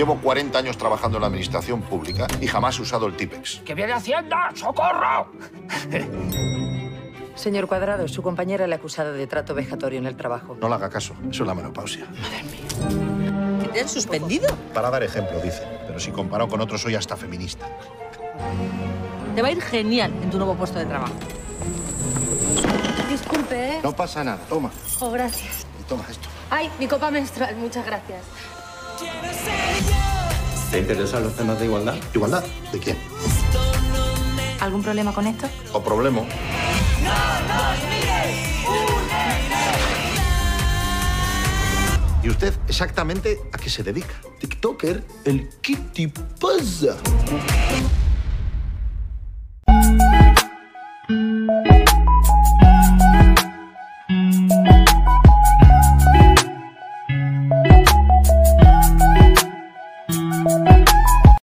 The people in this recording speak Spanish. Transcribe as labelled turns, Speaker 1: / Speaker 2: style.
Speaker 1: Llevo 40 años trabajando en la administración pública y jamás he usado el Tipex.
Speaker 2: ¡Que viene Hacienda! ¡Socorro!
Speaker 3: Señor Cuadrado, su compañera le ha acusado de trato vejatorio en el trabajo.
Speaker 1: No le haga caso, eso es la menopausia.
Speaker 4: ¿Que te han suspendido?
Speaker 1: Para dar ejemplo, dice. Pero si comparado con otros, soy hasta feminista.
Speaker 4: Te va a ir genial en tu nuevo puesto de trabajo.
Speaker 5: Disculpe, ¿eh?
Speaker 1: No pasa nada, toma.
Speaker 5: Oh, gracias.
Speaker 1: Y toma esto.
Speaker 5: Ay, mi copa menstrual, muchas gracias.
Speaker 6: ¿Te interesan los temas de igualdad?
Speaker 1: ¿Igualdad? ¿De quién?
Speaker 5: ¿Algún problema con esto?
Speaker 1: ¿O problema? ¿Y usted exactamente a qué se dedica?
Speaker 6: TikToker, el Kitty pasa.